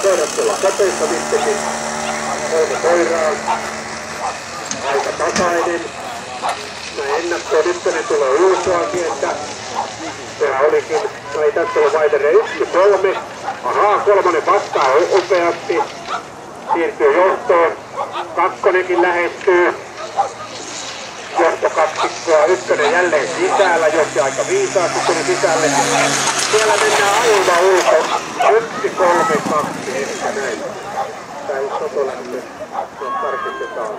tuolla kapeissa vittekin. Kolme koiraa. Aika tasainen. Näin ennakkoon ykkönen tulee ulkoakin, että sehän olikin, ei tässä ole vaihtere yksi, kolme. Ahaa, kolmonen vastaa upeasti. Siirtyy johtoon. Kakkonenkin lähestyy. Johto kaksikkoa, ykkönen jälleen sisällä, johti aika viisaasti tuli sisälle. Siellä mennään aivan ulko. Yksi, toată la accentar câte sau.